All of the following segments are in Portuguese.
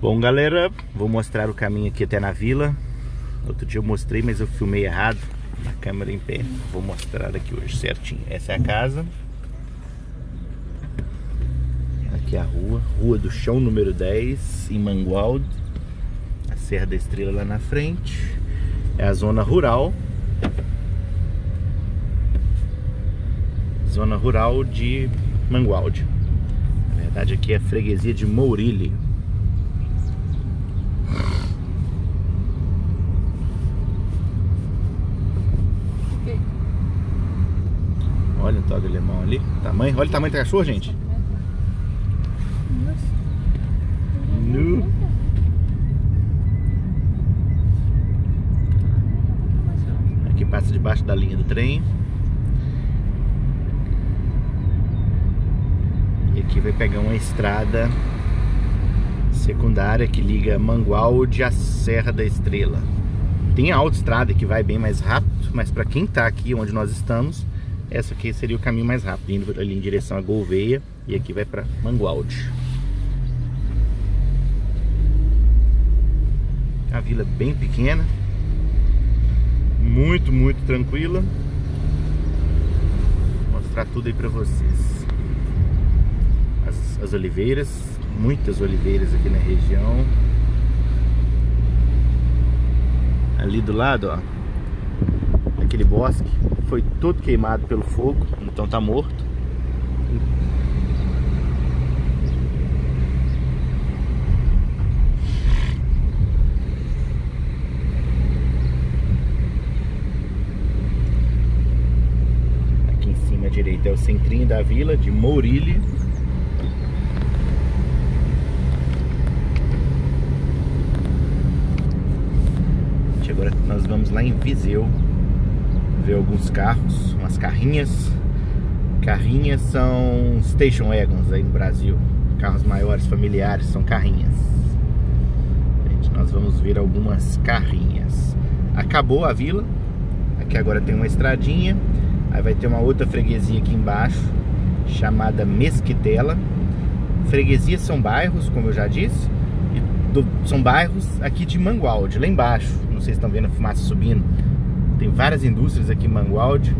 Bom galera, vou mostrar o caminho aqui até na vila. Outro dia eu mostrei, mas eu filmei errado. Na câmera em pé. Vou mostrar aqui hoje certinho. Essa é a casa. Aqui é a rua. Rua do Chão número 10 Em Mangualde. A Serra da Estrela lá na frente. É a zona rural. Zona rural de Mangualde. Na verdade aqui é a freguesia de Mourilho De alemão ali. Tamanho. Olha o tamanho do cachorro, gente. Aqui passa debaixo da linha do trem. E aqui vai pegar uma estrada secundária que liga Mangualde à Serra da Estrela. Tem a autoestrada que vai bem mais rápido, mas para quem está aqui onde nós estamos, essa aqui seria o caminho mais rápido, indo ali em direção a Gouveia e aqui vai para Mangualde. A vila bem pequena, muito, muito tranquila. Vou mostrar tudo aí para vocês. As, as oliveiras, muitas oliveiras aqui na região. Ali do lado, ó, aquele bosque foi todo queimado pelo fogo, então tá morto. Aqui em cima à direita é o centrinho da vila de Mourilho. Agora nós vamos lá em Viseu ver alguns carros, umas carrinhas. Carrinhas são station wagons aí no Brasil. Carros maiores, familiares, são carrinhas. Gente, nós vamos ver algumas carrinhas. Acabou a vila. Aqui agora tem uma estradinha. Aí vai ter uma outra freguesia aqui embaixo, chamada Mesquitela. Freguesias são bairros, como eu já disse. Do, são bairros aqui de Mangualde, lá embaixo. Não sei se estão vendo a fumaça subindo tem várias indústrias aqui em Mangualde.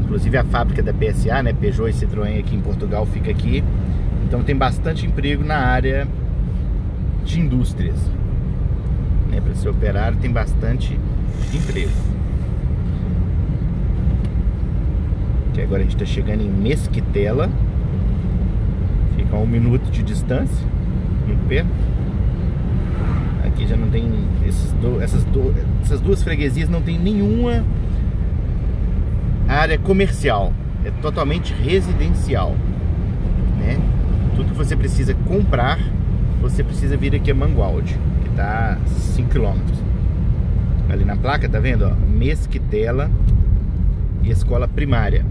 Inclusive a fábrica da PSA, né? Peugeot e Citroën aqui em Portugal fica aqui. Então tem bastante emprego na área de indústrias. Né? Para ser operário tem bastante emprego. Que agora a gente está chegando em Mesquitela. Fica a um minuto de distância, muito perto. Já não tem do, essas, do, essas duas freguesias não tem nenhuma área comercial, é totalmente residencial, né? Tudo que você precisa comprar, você precisa vir aqui a Mangualde, que está 5 km. Ali na placa, tá vendo? Ó, Mesquitela e escola primária.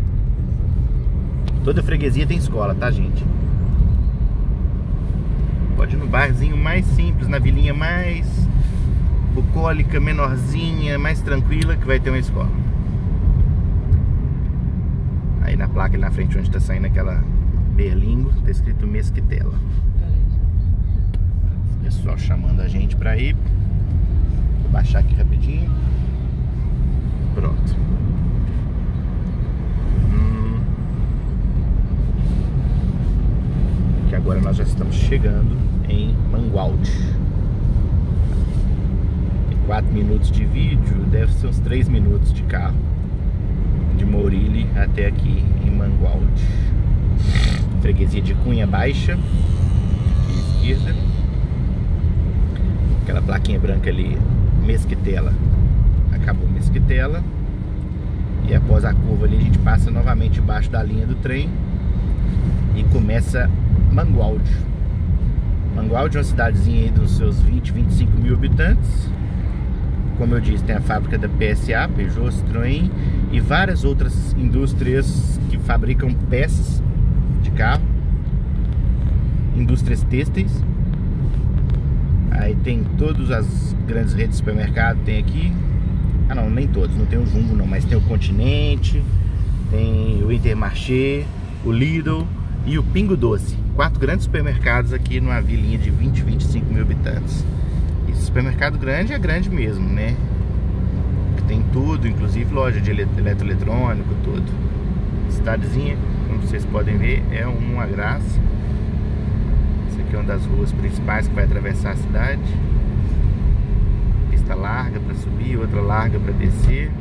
Toda freguesia tem escola, tá, gente? Pode ir no barzinho mais simples, na vilinha mais bucólica, menorzinha, mais tranquila, que vai ter uma escola. Aí na placa ali na frente onde está saindo aquela berlingo, tá escrito Mesquitela. Pessoal chamando a gente para ir. Vou baixar aqui rapidinho. Pronto. Hum. Que agora nós já estamos chegando em Mangualde. 4 minutos de vídeo, deve ser uns 3 minutos de carro de Mourilho até aqui em Mangualde. Freguesia de Cunha Baixa, aqui à esquerda. Aquela plaquinha branca ali, Mesquitela. Acabou Mesquitela. E após a curva ali a gente passa novamente embaixo da linha do trem e começa Mangualde. Mangualde é uma cidadezinha aí dos seus 20, 25 mil habitantes como eu disse, tem a fábrica da PSA, Peugeot, Citroën e várias outras indústrias que fabricam peças de carro, indústrias têxteis. Aí tem todas as grandes redes de supermercado, tem aqui. Ah não, nem todos, não tem o Jumbo não, mas tem o Continente, tem o Intermarché, o Lidl e o Pingo Doce. Quatro grandes supermercados aqui numa vilinha de 20, 25 mil habitantes. E supermercado grande é grande mesmo, né? Que tem tudo, inclusive loja de eletroeletrônico, tudo. Cidadezinha, como vocês podem ver, é uma graça. Essa aqui é uma das ruas principais que vai atravessar a cidade. Pista larga para subir, outra larga para descer.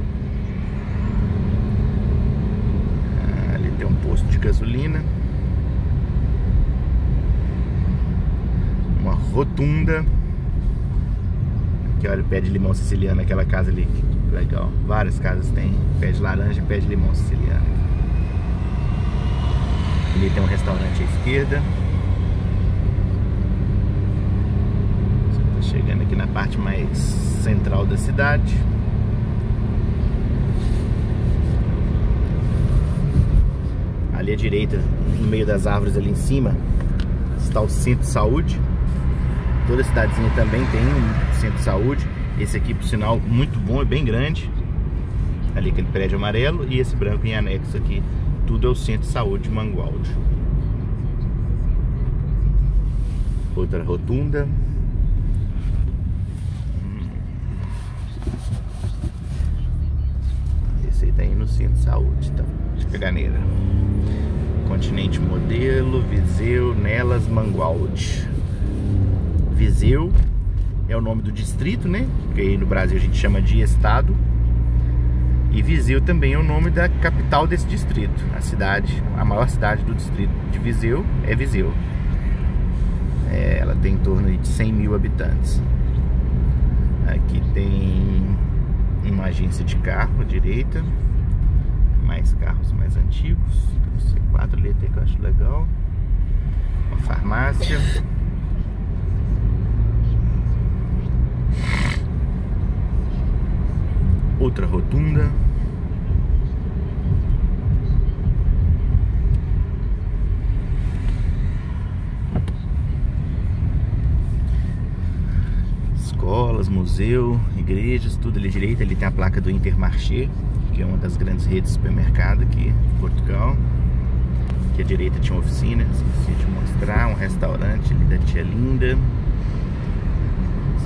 Ah, ali tem um posto de gasolina. Uma rotunda. Aqui olha o pé de limão siciliano, aquela casa ali. Legal. Várias casas tem pé de laranja e pé de limão siciliano. Ali tem um restaurante à esquerda. Está chegando aqui na parte mais central da cidade. Ali à direita, no meio das árvores ali em cima, está o centro de saúde. Toda cidadezinha também tem um centro de saúde. Esse aqui, por sinal, muito bom, é bem grande. Ali aquele prédio amarelo e esse branco em anexo aqui. Tudo é o centro de saúde de Mangualde. Outra rotunda. Esse aí tá indo no centro de saúde, tá? De Caganeira. Continente Modelo, Viseu, Nelas, Mangualde. Viseu é o nome do distrito, né? Que aí no Brasil a gente chama de estado. E Viseu também é o nome da capital desse distrito. A cidade, a maior cidade do distrito de Viseu é Viseu. É, ela tem em torno de 100 mil habitantes. Aqui tem uma agência de carro à direita. Mais carros mais antigos. Tem C4 ali até que eu acho legal. Uma farmácia. Outra rotunda. Escolas, museu, igrejas, tudo ali à direita. Ali tem a placa do Intermarché, que é uma das grandes redes de supermercado aqui em Portugal. Aqui à direita tinha uma oficina, esqueci de mostrar, um restaurante ali da Tia Linda.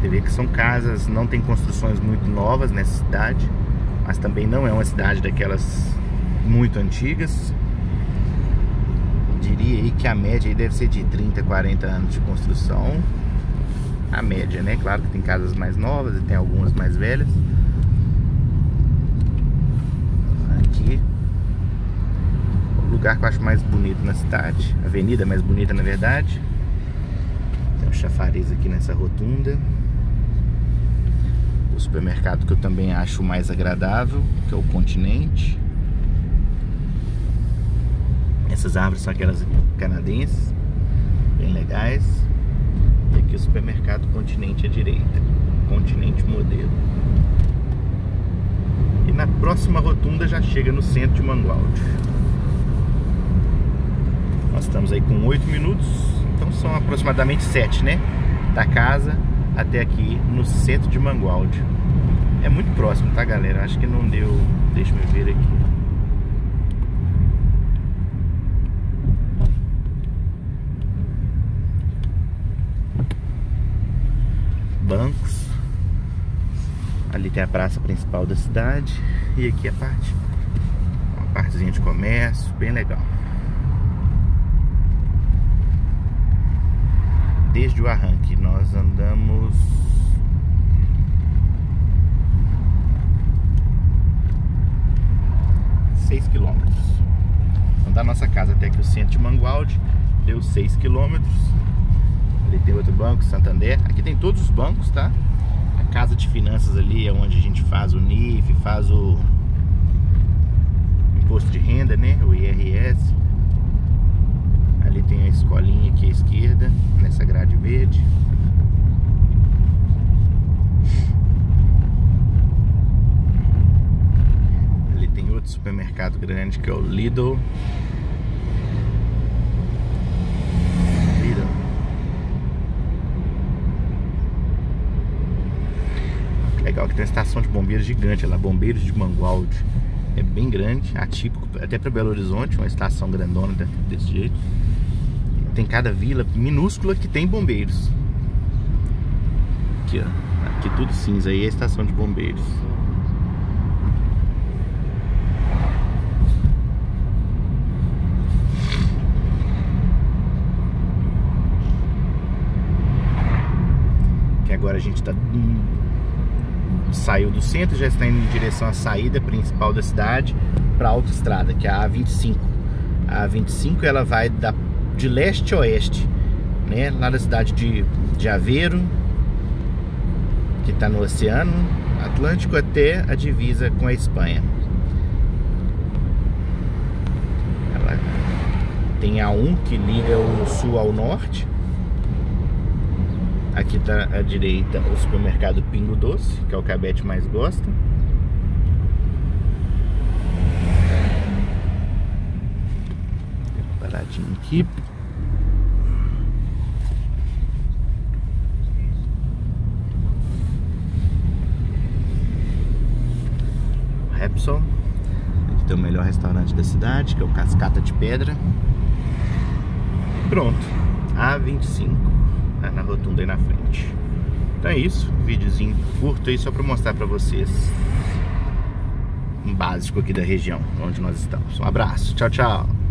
Você vê que são casas, não tem construções muito novas nessa cidade, mas também não é uma cidade daquelas muito antigas. Diria aí que a média aí deve ser de 30, 40 anos de construção. A média, né? Claro que tem casas mais novas e tem algumas mais velhas. Aqui o lugar que eu acho mais bonito na cidade, a avenida mais bonita na verdade. Tem um chafariz aqui nessa rotunda o supermercado que eu também acho mais agradável, que é o Continente. Essas árvores são aquelas canadenses, bem legais. E aqui o supermercado Continente à direita, Continente Modelo. E na próxima rotunda já chega no centro de Mangualde. Nós estamos aí com 8 minutos, então são aproximadamente 7, né? Da casa até aqui no centro de Mangualde. É muito próximo, tá galera? Acho que não deu... Deixa eu ver aqui. Bancos. Ali tem a praça principal da cidade. E aqui a parte. Uma partezinha de comércio, bem legal. Desde o arranque. Nós andamos seis quilômetros. Então da nossa casa até aqui o centro de Mangualde deu seis quilômetros. Ali tem outro banco, Santander. Aqui tem todos os bancos, tá? A casa de finanças ali é onde a gente faz o NIF, faz o imposto de renda, né? O IRS. Ali tem a escolinha aqui à esquerda, nessa grade verde. Ali tem outro supermercado grande que é o Lidl. Lidl. Legal que tem uma estação de bombeiros gigante lá, Bombeiros de Mangualde. É bem grande, atípico, até para Belo Horizonte, uma estação grandona desse jeito. Tem cada vila minúscula que tem bombeiros. Aqui, ó. Aqui tudo cinza aí é a estação de bombeiros. Que agora a gente tá saiu do centro, já está indo em direção à saída principal da cidade para a autoestrada, que é a A25. A A25 ela vai da, de leste a oeste, né? lá da cidade de, de Aveiro, que está no Oceano Atlântico, até a divisa com a Espanha. Ela tem a 1 que liga o sul ao norte Aqui tá à direita o supermercado Pingo Doce, que é o que a Beth mais gosta. Paradinho aqui. Repsol. Aqui tem o melhor restaurante da cidade, que é o Cascata de Pedra. Pronto. A25 né, na rotunda aí na frente. Então é isso, videozinho curto aí só para mostrar para vocês um básico aqui da região onde nós estamos. Um abraço, tchau, tchau.